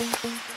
嗯嗯